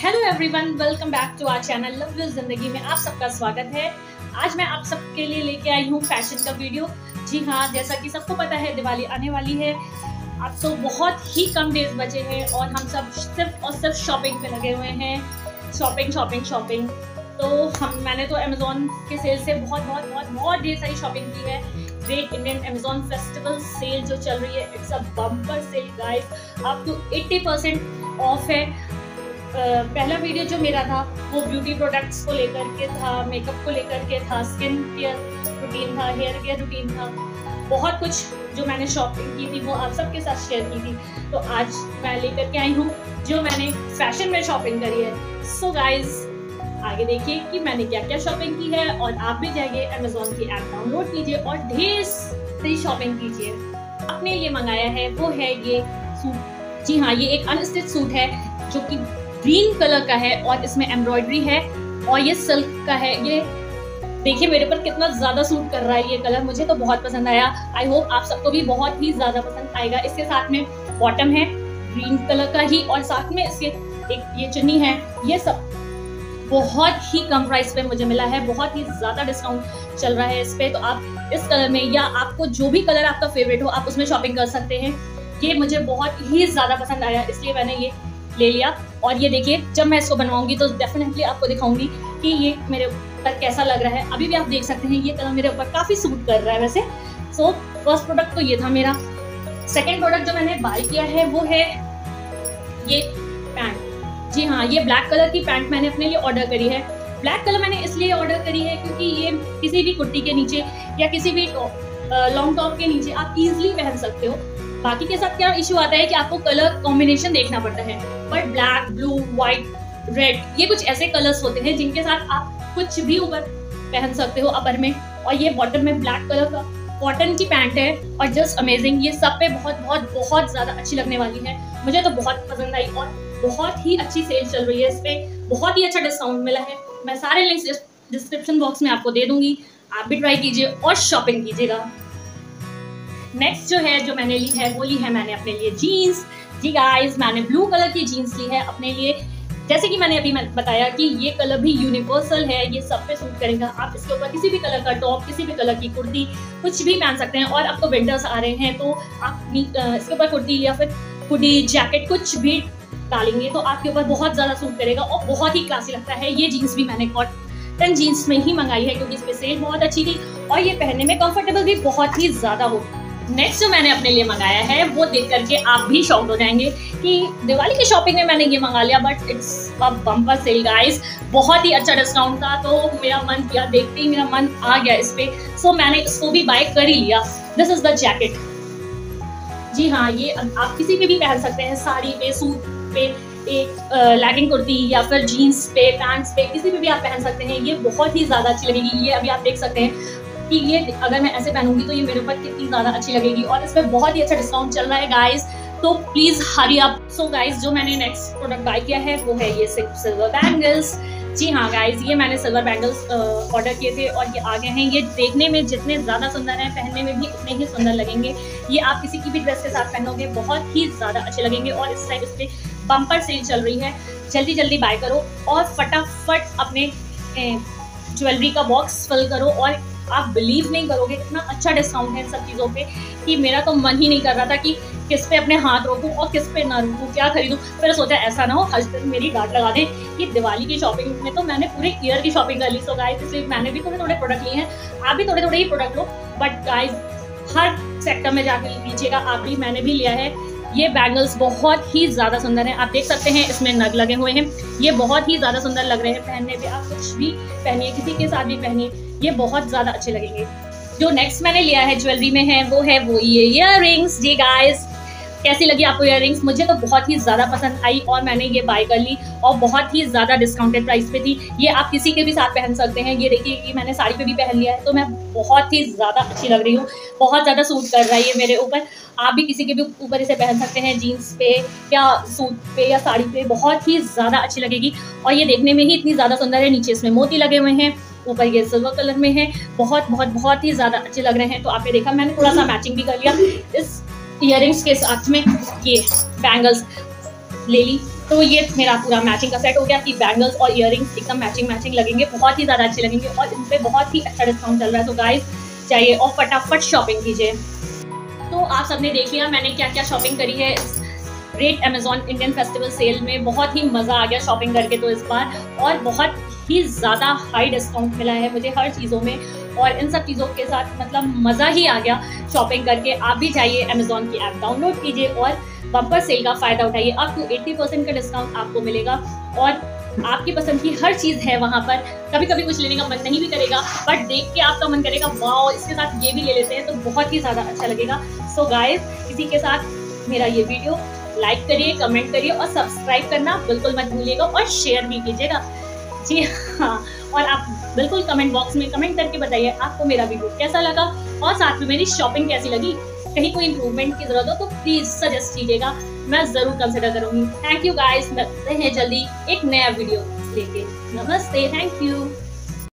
Hello everyone welcome back to our channel love you ज़िंदगी में आप सबका स्वागत है। आज मैं आप सबके लिए लेके आई हूँ फ़ैशन का वीडियो जी हाँ जैसा कि सबको पता है, दिवाली आने वाली है। अब तो बहुत ही कम डेज़ बचे हैं और हम सब सिर्फ़ और सिर्फ़ शॉपिंग पे लगे हुए हैं। शॉपिंग शॉपिंग शॉपिंग तो हम, मैंने तो अमेजोन के सेल से बहुत बहुत बहुत बहुत ढेर सारी शॉपिंग की है। Great Indian Amazon festival sale जो चल रही है it's a bumper sale guys up to 80 percent off है। पहला वीडियो जो मेरा था, वो ब्यूटी प्रोडक्ट्स को लेकर के था मेकअप को लेकर के था स्किन केयर रूटीन था हेयर केयर रूटीन था। बहुत कुछ जो मैंने शॉपिंग की थी, वो आप सबके साथ शेयर की थी। तो आज मैं लेकर के आई हूँ, जो मैंने फ़ैशन में शॉपिंग करी है। सो so गाइज़ आगे देखिए कि मैंने क्या क्या शॉपिंग की है, और आप भी जाइए अमेजोन की ऐप डाउनलोड कीजिए और ढेर सारी शॉपिंग कीजिए। आपने ये मंगाया है, वो है ये सूट जी हाँ ये एक अनस्टिच सूट है, जो कि ग्रीन कलर का है और इसमें एम्ब्रॉयडरी है और ये सिल्क का है। ये देखिए, मेरे पर कितना ज़्यादा सूट कर रहा है ये कलर। मुझे तो बहुत पसंद आया। आई होप आप सबको भी बहुत ही ज़्यादा पसंद आएगा। इसके साथ में बॉटम है ग्रीन कलर का ही और साथ में इसके एक ये चुन्नी है। ये सब बहुत ही कम प्राइस पे मुझे मिला है। बहुत ही ज़्यादा डिस्काउंट चल रहा है इस पर तो आप इस कलर में या आपको जो भी कलर आपका फेवरेट हो, आप उसमें शॉपिंग कर सकते हैं। ये मुझे बहुत ही ज़्यादा पसंद आया। इसलिए मैंने ये ले लिया। और ये देखिए, जब मैं इसको बनवाऊँगी तो डेफिनेटली आपको दिखाऊँगी कि ये मेरे ऊपर कैसा लग रहा है। अभी भी आप देख सकते हैं, ये कलर मेरे ऊपर काफ़ी सूट कर रहा है वैसे। सो फ़र्स्ट प्रोडक्ट तो ये था मेरा। सेकेंड प्रोडक्ट जो मैंने बाय किया है, वो है ये पैंट जी हाँ ये ब्लैक कलर की पैंट मैंने अपने लिए ऑर्डर करी है। ब्लैक कलर मैंने इसलिए ऑर्डर करी है क्योंकि ये किसी भी कुर्ती के नीचे या किसी भी लॉन्ग टॉप के नीचे आप इजिली पहन सकते हो। बाकी के साथ क्या इशू आता है कि आपको कलर कॉम्बिनेशन देखना पड़ता है। But black blue white red ये कुछ ऐसे कलर्स होते हैं जिनके साथ आप कुछ भी ऊपर पहन सकते हो अपर में। और ये बॉटम में ब्लैक कलर का कॉटन की पैंट है और जस्ट अमेजिंग ये सब पे बहुत बहुत बहुत ज़्यादा अच्छी लगने वाली है। मुझे तो बहुत पसंद आई और बहुत ही अच्छी सेल चल रही है इस पर बहुत ही अच्छा डिस्काउंट मिला है। मैं सारे लिंक्स डिस्क्रिप्शन बॉक्स में आपको दे दूँगी। आप भी ट्राई कीजिए और शॉपिंग कीजिएगा। नेक्स्ट जो है, जो मैंने ली है, वो ली है मैंने अपने लिए जीन्स जी गाइस मैंने ब्लू कलर की जीन्स ली है अपने लिए. जैसे कि मैंने अभी बताया कि ये कलर भी यूनिवर्सल है, ये सब पे सूट करेगा. आप इसके ऊपर किसी भी कलर का टॉप किसी भी कलर की कुर्ती, कुछ भी पहन सकते हैं. और अब तो विंटर्स आ रहे हैं तो आप इसके ऊपर कुर्ती या फिर हुडी जैकेट कुछ भी डालेंगे तो आपके ऊपर बहुत ज़्यादा सूट करेगा और बहुत ही क्लासी लगता है. ये जीन्स भी मैंने कॉटन जीन्स में ही मंगाई है, क्योंकि इसमें सेल बहुत अच्छी थी और ये पहनने में कंफर्टेबल भी बहुत ही ज़्यादा हो नेक्स्ट जो मैंने अपने लिए मंगाया है वो देख करके आप भी शॉक हो जाएँगे कि दिवाली की शॉपिंग में मैंने ये मंगा लिया but it's bumper sale guys बहुत ही अच्छा डिस्काउंट था तो मेरा मन किया देखते ही मेरा मन आ गया इस पे. सो so, मैंने इसको भी बाय कर ही लिया. दिस इज़ द जैकेट जी हाँ ये आप किसी पे भी पहन सकते हैं साड़ी पे सूट पे एक लैगिंग कुर्ती या फिर जीन्स पे पैंट्स पे किसी पे भी आप पहन सकते हैं. ये बहुत ही ज़्यादा अच्छी लगेगी. ये अभी आप देख सकते हैं कि ये अगर मैं ऐसे पहनूँगी तो ये मेरे ऊपर कितनी ज़्यादा अच्छी लगेगी और इस पर बहुत ही अच्छा डिस्काउंट चल रहा है गाइज़ तो please hurry up so guys जो मैंने नेक्स्ट प्रोडक्ट बाय किया है, वो है ये सिल्वर बैंगल्स जी हाँ गाइज़ ये मैंने सिल्वर बैंगल्स ऑर्डर किए थे और ये आ गए हैं. ये देखने में जितने ज़्यादा सुंदर हैं, पहनने में भी उतने ही सुंदर लगेंगे. ये आप किसी की भी ड्रेस के साथ पहनोगे, बहुत ही ज़्यादा अच्छे लगेंगे और इस टाइप इस पर बम्पर सेल चल रही है. जल्दी जल्दी बाय करो और फटाफट अपने ज्वेलरी का बॉक्स फिल करो और आप बिलीव नहीं करोगे इतना अच्छा डिस्काउंट है इन सब चीज़ों पे कि मेरा तो मन ही नहीं कर रहा था कि किस पे अपने हाथ रोकूं और किस पे ना रोकूं क्या खरीदूं। फिर सोचा ऐसा ना हो हस्बैंड मेरी डांट लगा दें कि दिवाली की शॉपिंग में तो मैंने पूरे ईयर की शॉपिंग कर ली सो गाइस इसलिए मैंने भी थोड़े थोड़े प्रोडक्ट लिए हैं, आप भी थोड़े थोड़े ही प्रोडक्ट लो बट गाइस हर सेक्टर में जाकर लीजिएगा, आप भी, मैंने भी लिया है। ये बैंगल्स बहुत ही ज़्यादा सुंदर हैं, आप देख सकते हैं, इसमें नग लगे हुए हैं। ये बहुत ही ज़्यादा सुंदर लग रहे हैं, पहनने पे आप कुछ भी पहनिए, किसी के साथ भी पहनिए। ये बहुत ज़्यादा अच्छे लगेंगे। जो नेक्स्ट मैंने लिया है ज्वेलरी में है, वो है वो ये इयर रिंग्स जी गाइस कैसी लगी आपको इयर मुझे तो बहुत ही ज़्यादा पसंद आई और मैंने ये बाय कर ली और बहुत ही ज़्यादा डिस्काउंटेड प्राइस पे थी। ये आप किसी के भी साथ पहन सकते हैं। ये देखिए कि मैंने साड़ी पे भी पहन लिया है तो मैं बहुत ही ज़्यादा अच्छी लग रही हूँ। बहुत ज़्यादा सूट कर रहा है ये मेरे ऊपर। आप भी किसी के भी ऊपर इसे पहन सकते हैं जीन्स पे या सूट पे या साड़ी पे। बहुत ही ज़्यादा अच्छी लगेगी। और ये देखने में ही इतनी ज़्यादा सुंदर है। नीचे इसमें मोती लगे हुए हैं। ऊपर ये सिल्वर कलर में है। बहुत बहुत बहुत ही ज़्यादा अच्छे लग रहे हैं। तो आपने देखा, मैंने थोड़ा सा मैचिंग भी कर लिया। इस इयर के साथ में ये बैंगल्स ले ली। तो ये मेरा पूरा मैचिंग का सेट हो गया कि बैंगल्स और इयर एकदम मैचिंग मैचिंग लगेंगे। बहुत ही ज़्यादा अच्छे लगेंगे और इन पर बहुत ही अच्छा डिस्काउंट चल रहा है। तो गाइज़ चाहिए और फटाफट शॉपिंग कीजिए। तो आप सबने देख लिया, मैंने क्या क्या शॉपिंग करी है। Great Amazon Indian festival sale में बहुत ही मज़ा आ गया शॉपिंग करके तो इस बार। और बहुत ही ज़्यादा हाई डिस्काउंट मिला है मुझे हर चीज़ों में और इन सब चीज़ों के साथ मतलब मज़ा ही आ गया शॉपिंग करके। आप भी जाइए अमेजोन की ऐप डाउनलोड कीजिए और बम्पर सेल का फ़ायदा उठाइए। अप टू 80 परसेंट का डिस्काउंट आपको मिलेगा और आपकी पसंद की हर चीज़ है वहाँ पर। कभी कभी कुछ लेने का मन नहीं भी करेगा बट देख के आपका मन करेगा, वाओ, इसके साथ ये भी ले लेते हैं तो बहुत ही ज़्यादा अच्छा लगेगा। सो गाइस इसी के साथ मेरा ये वीडियो लाइक करिए कमेंट करिए और सब्सक्राइब करना बिल्कुल मत भूलिएगा और शेयर भी कीजिएगा। जी हाँ और आप बिल्कुल कमेंट बॉक्स में कमेंट करके बताइए आपको मेरा वीडियो कैसा लगा और साथ में मेरी शॉपिंग कैसी लगी? कहीं कोई इंप्रूवमेंट की ज़रूरत हो तो प्लीज़ सजेस्ट कीजिएगा। मैं ज़रूर कंसिडर करूँगी। थैंक यू गाइस मिलते हैं जल्दी एक नया वीडियो लेके। नमस्ते। Thank you